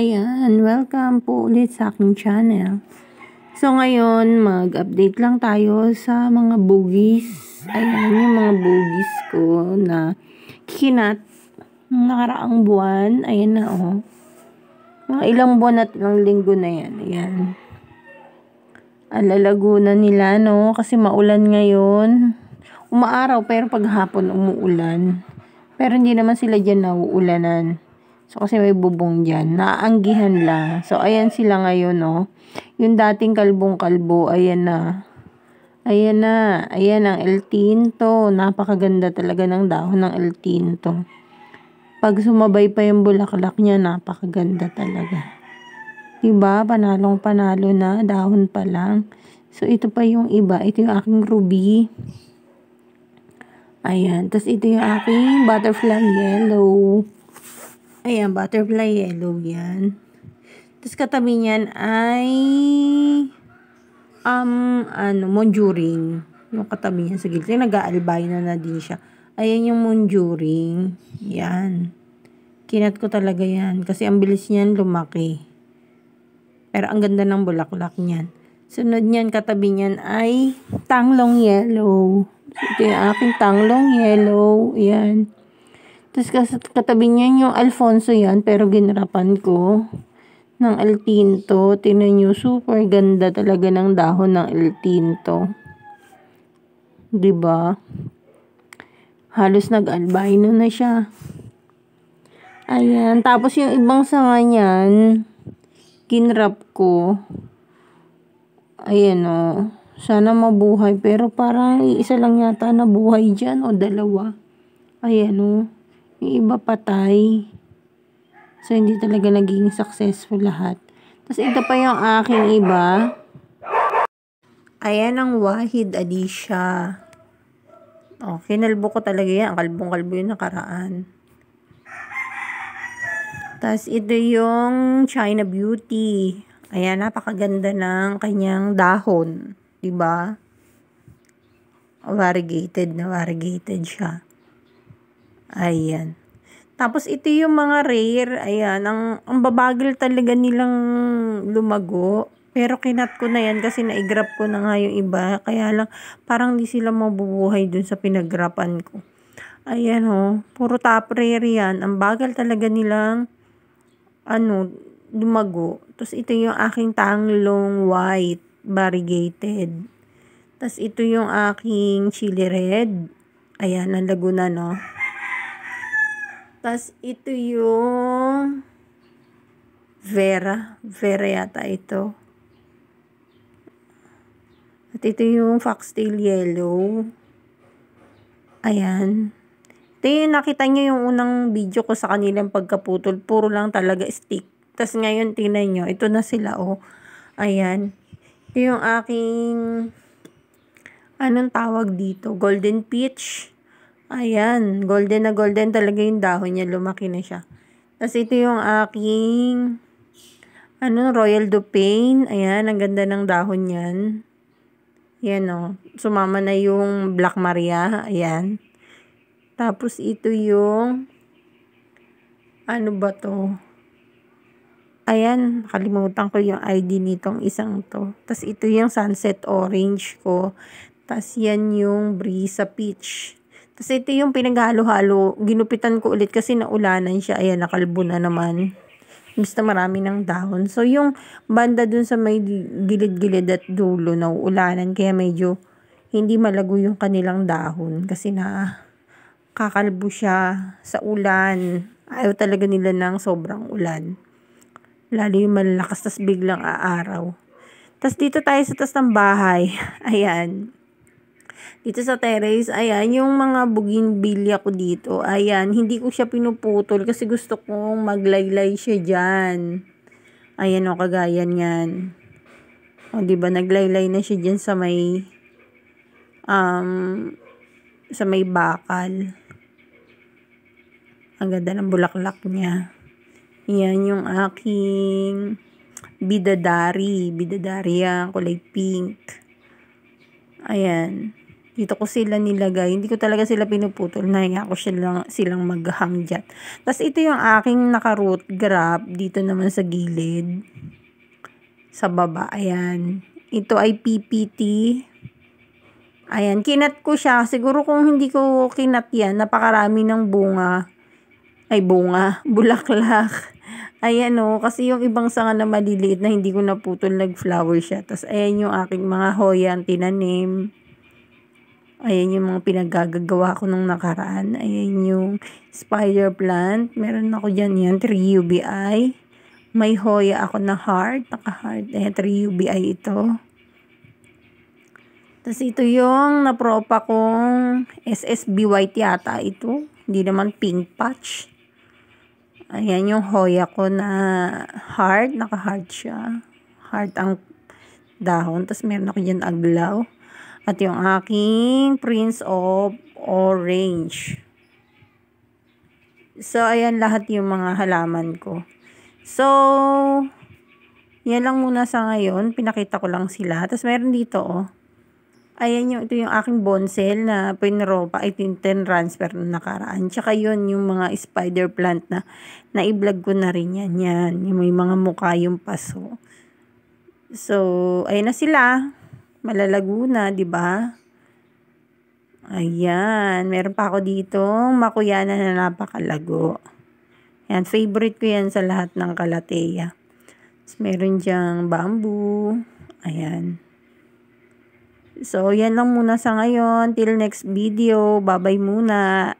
Ayan, welcome po ulit sa aking channel. So ngayon, mag-update lang tayo sa mga bugis. Ayan, yung mga bugis ko na kinat nakaraang buwan. Ayan na oh. Mga ilang buwan at ilang linggo na yan. Ayan. Alalago na nila, no? Kasi maulan ngayon. Umaaraw, pero paghapon umuulan. Pero hindi naman sila dyan nauulanan. So, kasi may bubong dyan. Naanggihan lang. So, ayan sila ngayon, no. Yung dating kalbong-kalbo, ayan na. Ayan na. Ayan ang El Tinto. Napakaganda talaga ng dahon ng El Tinto. Pag sumabay pa yung bulaklak niya, napakaganda talaga. Diba? Panalong panalo na. Dahon pa lang. So, ito pa yung iba. Ito yung aking ruby. Ayan. Tapos, ito yung aking butterfly yellow. Ayan, butterfly yellow yan. Tapos katabi niyan ay um, ano, monjuring. Yung katabi niya sa gilid. Nag-aalbino na din siya. Ayan yung monjuring. Yan. Kinat ko talaga yan. Kasi ang bilis niyan lumaki. Pero ang ganda ng bulaklak niyan. Sunod niyan, katabi niyan ay tanglong yellow. Ito yung aking tanglong yellow. Yan. Tapos katabi niya yung Alfonso yan, pero ginrapan ko ng El Tinto. Tinan nyo, super ganda talaga ng dahon ng El Tinto. ba diba? Halos nag-albino na siya. Ayan. Tapos yung ibang sanga niyan, kinrap ko. Ayan o. Oh. Sana mabuhay. Pero parang isa lang yata na buhay dyan o dalawa. Ayan o. Oh. Yung iba patay. So, hindi talaga naging successful lahat. Tapos, ito pa yung aking iba. Ayan ang Wahid Alicia. Oh, kinalbo ko talaga yan. Kalbong-kalbo yung nakaraan. Tapos, ito yung China Beauty. Ayan, napakaganda ng kanyang dahon. Diba? Variegated na variegated siya. Ayan. Tapos ito yung mga rare, ayan, ang, ang babagal talaga nilang lumago. Pero kinat ko na yan kasi naigrap ko na nga yung iba. Kaya lang, parang di sila mabubuhay dun sa pinagrapan ko. Ayan o, oh, puro top rare yan. Ang bagal talaga nilang, ano, lumago. Tapos ito yung aking tanglong white, variegated. Tapos ito yung aking chili red. Ayan, ang laguna no. Tapos, ito yung Vera. Vera yata ito. At ito yung foxtail yellow. Ayan. Yung nakita nyo yung unang video ko sa kanilang pagkaputol. Puro lang talaga stick. Tapos ngayon, tingnan nyo. Ito na sila, oh. Ayan. Ito yung aking anong tawag dito? Golden peach. Ayan, golden na golden talaga yung dahon niya. Lumaki na siya. Tapos ito yung aking ano, Royal Dupain. Ayan, ang ganda ng dahon. Yan o. Oh. Sumama na yung Black Maria. Ayan. Tapos ito yung ano ba to? Ayan, kalimutan ko yung ID nitong isang to. Tapos ito yung Sunset Orange ko. Tapos yan yung Brisa Peach. Tapos ito yung pinaghalo-halo. Ginupitan ko ulit kasi naulanan siya. Ayan, nakalbo na naman. Basta marami ng dahon. So, yung banda dun sa may gilid-gilid at dulo na uulanan. Kaya medyo hindi malago yung kanilang dahon. Kasi na kakalbo siya sa ulan. Ayaw talaga nila ng sobrang ulan. Lalo yung malakas, tas biglang aaraw. Tapos dito tayo sa tas ng bahay. Ayan dito sa terrace, ayan, yung mga bougainvillea ko dito, ayan, hindi ko siya pinuputol kasi gusto kong maglaylay siya dyan. Ayan o, kagaya niyan. O, diba, naglaylay na siya dyan sa may, um, sa may bakal. Ang ganda ng bulaklak niya. Yan yung aking bidadari. Bidadari yan, kulay pink. Ayan. Dito ko sila nilagay. Hindi ko talaga sila pinuputol. Nahinga ko silang, silang maghang dyan. Tapos ito yung aking naka-root grab. Dito naman sa gilid. Sa baba. Ayan. Ito ay PPT. Ayan. Kinat ko siya. Siguro kung hindi ko kinat yan, napakarami ng bunga. Ay, bunga. Bulaklak. Ayan o, kasi yung ibang sanga na maliliit na hindi ko naputol, nag-flower siya. Tapos ayan yung aking mga hoyang tinanim. Ayan yung mga pinaggagawa ko nung nakaraan. Ayan yung spider plant. Meron ako dyan yan, 3 UBI. May hoya ako na heart. Naka-heart. Ayan, 3 UBI ito. Tapos ito yung napropa kong SSB white yata ito. Hindi naman pink patch. Ayan yung hoya ko na heart. Naka-heart siya. Heart ang dahon. Tapos meron ako dyan aglaw. At yung aking Prince of Orange. So, ayan lahat yung mga halaman ko. So, yan lang muna sa ngayon. Pinakita ko lang sila. Tapos meron dito, oh. Ayan yung, ito yung aking bonsel na pinropa, ay tinten transfer na nakaraan. Tsaka yun, yung mga spider plant na na-vlog ko na rin yan. Yan, yung may mga mukha yung paso. So, ayun na sila malalago na, di ba? Ayan, meron pa ako dito, makuyana na napakalago. Yan, favorite ko yan sa lahat ng kalateya. Tapos meron diyang bamboo. Ayan. So, yan lang muna sa ngayon. Till next video. Bye-bye muna.